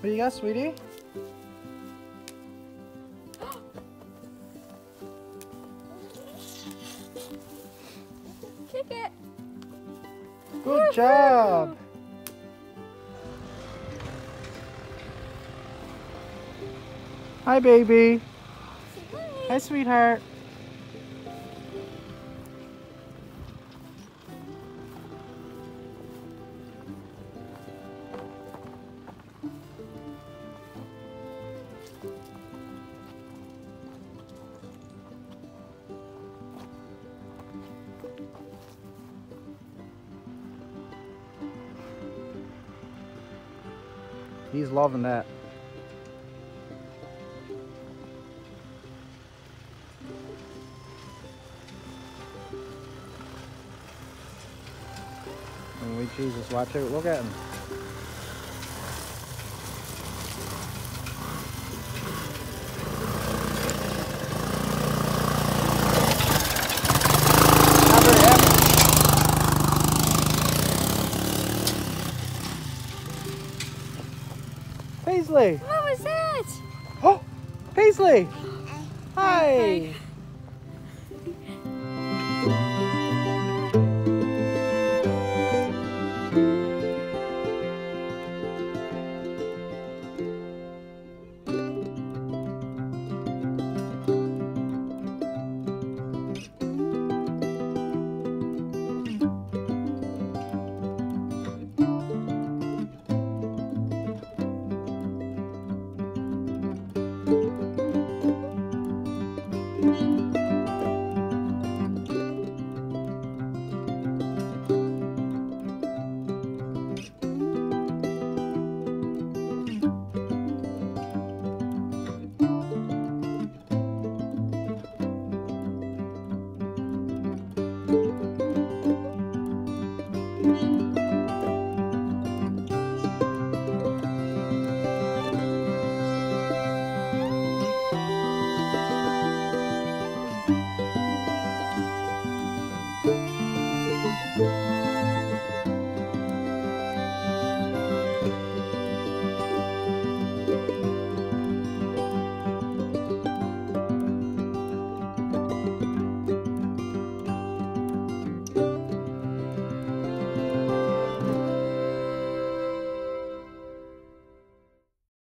What you got, sweetie? Kick it. Good job. Hi, baby. Hi, sweetheart. He's loving that. Holy Jesus, watch out, look at him. Paisley! What was that? Oh, Paisley! Hi!